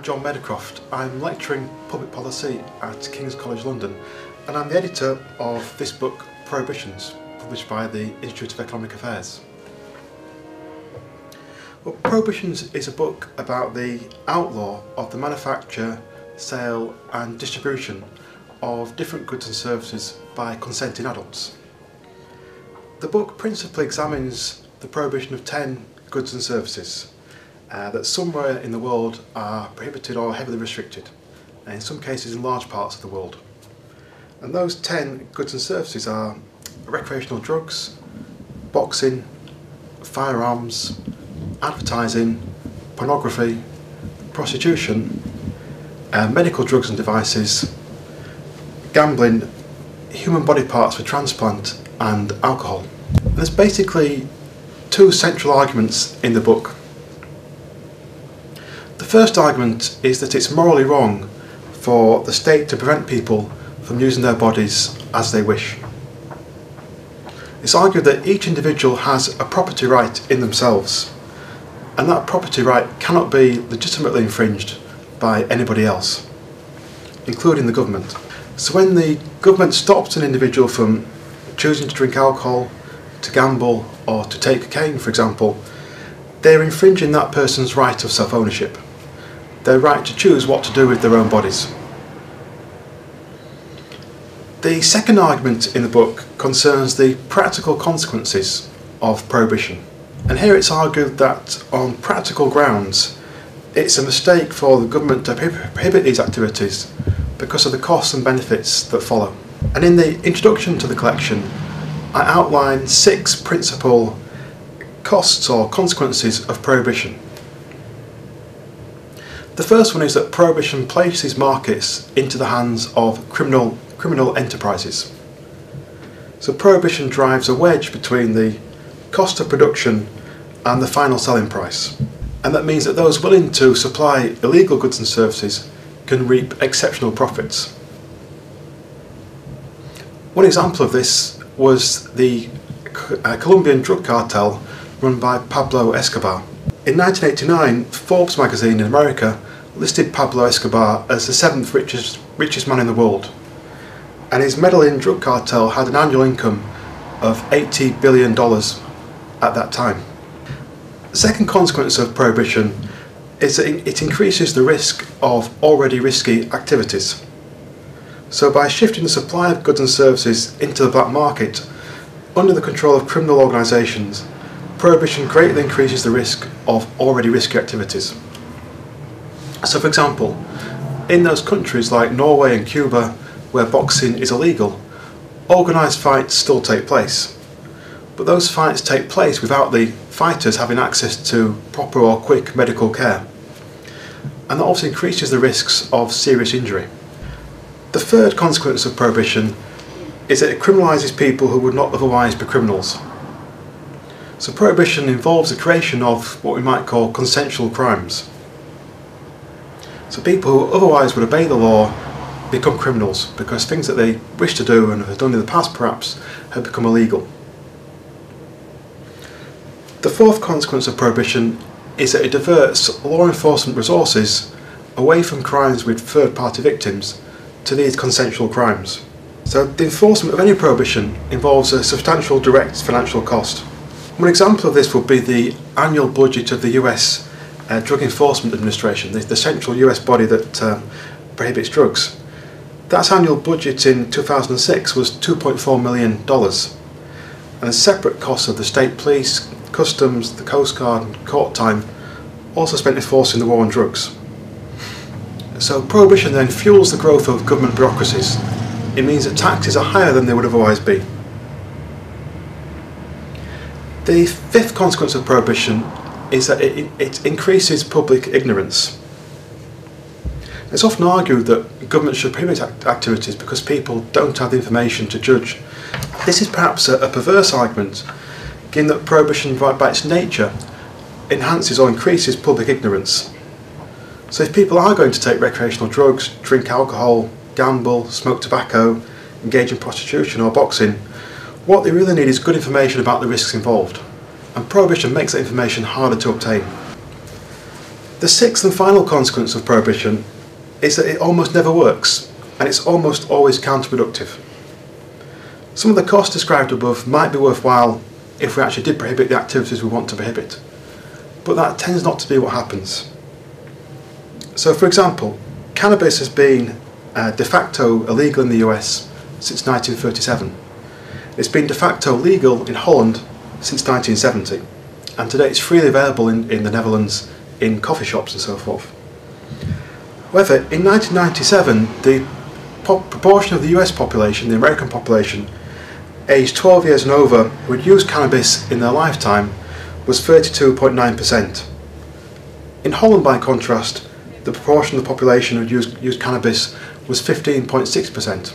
I'm John Meadowcroft. I'm lecturing public policy at King's College London and I'm the editor of this book Prohibitions, published by the Institute of Economic Affairs. Well, Prohibitions is a book about the outlaw of the manufacture, sale and distribution of different goods and services by consenting adults. The book principally examines the prohibition of 10 goods and services uh, that somewhere in the world are prohibited or heavily restricted, and in some cases in large parts of the world. And those 10 goods and services are recreational drugs, boxing, firearms, advertising, pornography, prostitution, uh, medical drugs and devices, gambling, human body parts for transplant and alcohol. And there's basically two central arguments in the book. The first argument is that it's morally wrong for the state to prevent people from using their bodies as they wish. It's argued that each individual has a property right in themselves and that property right cannot be legitimately infringed by anybody else, including the government. So when the government stops an individual from choosing to drink alcohol, to gamble or to take cocaine for example, they're infringing that person's right of self-ownership, their right to choose what to do with their own bodies. The second argument in the book concerns the practical consequences of prohibition. And here it's argued that on practical grounds it's a mistake for the government to prohibit these activities because of the costs and benefits that follow. And in the introduction to the collection I outline six principal costs or consequences of prohibition. The first one is that prohibition places markets into the hands of criminal criminal enterprises. So prohibition drives a wedge between the cost of production and the final selling price. And that means that those willing to supply illegal goods and services can reap exceptional profits. One example of this was the uh, Colombian drug cartel run by Pablo Escobar. In 1989, Forbes magazine in America listed Pablo Escobar as the seventh richest, richest man in the world and his Medellin drug cartel had an annual income of $80 billion at that time. The second consequence of prohibition is that it increases the risk of already risky activities. So by shifting the supply of goods and services into the black market under the control of criminal organisations, prohibition greatly increases the risk of already risky activities. So for example, in those countries like Norway and Cuba where boxing is illegal, organised fights still take place. But those fights take place without the fighters having access to proper or quick medical care. And that also increases the risks of serious injury. The third consequence of prohibition is that it criminalises people who would not otherwise be criminals. So prohibition involves the creation of what we might call consensual crimes. So people who otherwise would obey the law become criminals because things that they wish to do and have done in the past perhaps have become illegal. The fourth consequence of prohibition is that it diverts law enforcement resources away from crimes with third party victims to these consensual crimes. So the enforcement of any prohibition involves a substantial direct financial cost. One example of this would be the annual budget of the US uh, Drug Enforcement Administration, the, the central US body that uh, prohibits drugs. That annual budget in 2006 was $2.4 million and separate costs of the state police, customs, the coast guard and court time also spent enforcing the war on drugs. So prohibition then fuels the growth of government bureaucracies. It means that taxes are higher than they would otherwise be. The fifth consequence of prohibition is that it, it increases public ignorance. It's often argued that government should prohibit act activities because people don't have the information to judge. This is perhaps a, a perverse argument, given that prohibition by, by its nature enhances or increases public ignorance. So if people are going to take recreational drugs, drink alcohol, gamble, smoke tobacco, engage in prostitution or boxing, what they really need is good information about the risks involved. And prohibition makes that information harder to obtain. The sixth and final consequence of prohibition is that it almost never works and it's almost always counterproductive. Some of the costs described above might be worthwhile if we actually did prohibit the activities we want to prohibit, but that tends not to be what happens. So for example, cannabis has been uh, de facto illegal in the US since 1937. It's been de facto legal in Holland since 1970 and today it's freely available in, in the Netherlands in coffee shops and so forth. However, in 1997 the proportion of the US population, the American population, aged 12 years and over who had used cannabis in their lifetime was 32.9%. In Holland by contrast, the proportion of the population who used, used cannabis was 15.6%.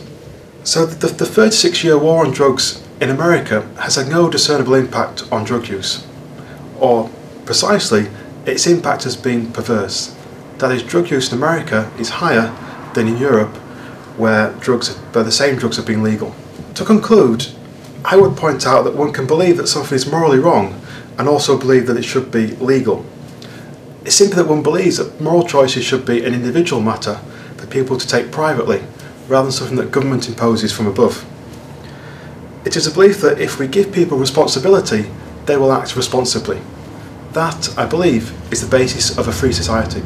So the, the 36 year war on drugs in America has had no discernible impact on drug use. Or, precisely, its impact has been perverse. That is, drug use in America is higher than in Europe, where drugs, where the same drugs have been legal. To conclude, I would point out that one can believe that something is morally wrong and also believe that it should be legal. It's simply that one believes that moral choices should be an individual matter for people to take privately rather than something that government imposes from above. It is a belief that if we give people responsibility, they will act responsibly. That, I believe, is the basis of a free society.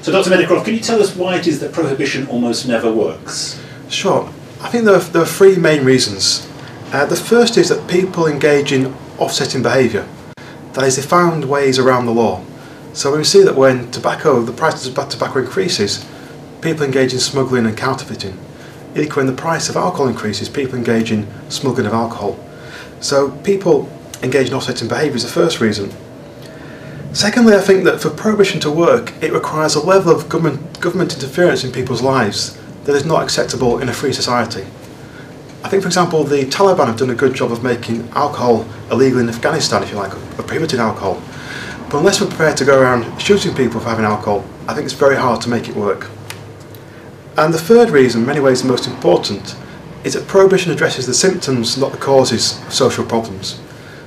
So, Dr. Meadowcroft, can you tell us why it is that prohibition almost never works? Sure. I think there are, there are three main reasons. Uh, the first is that people engage in offsetting behaviour. That is, they found ways around the law. So we see that when tobacco, the price of tobacco increases, people engage in smuggling and counterfeiting. Equally, when the price of alcohol increases, people engage in smuggling of alcohol. So people engage in offsetting behaviour is the first reason. Secondly, I think that for prohibition to work, it requires a level of government, government interference in people's lives that is not acceptable in a free society. I think, for example, the Taliban have done a good job of making alcohol illegal in Afghanistan, if you like, of prohibiting alcohol. But unless we're prepared to go around shooting people for having alcohol, I think it's very hard to make it work. And the third reason, in many ways the most important, is that prohibition addresses the symptoms, not the causes of social problems.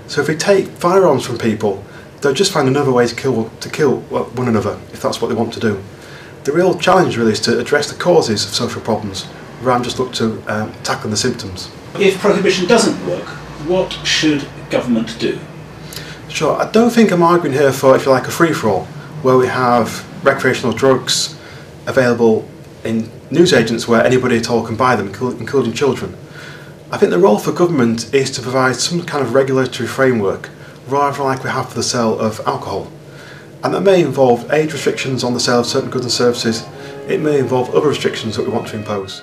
So if we take firearms from people, they'll just find another way to kill, to kill one another, if that's what they want to do. The real challenge really is to address the causes of social problems, rather than just look to um, tackling the symptoms. If prohibition doesn't work, what should government do? Sure, I don't think I'm arguing here for, if you like, a free-for-all, where we have recreational drugs available in newsagents where anybody at all can buy them, including children. I think the role for government is to provide some kind of regulatory framework, rather like we have for the sale of alcohol. And that may involve age restrictions on the sale of certain goods and services, it may involve other restrictions that we want to impose.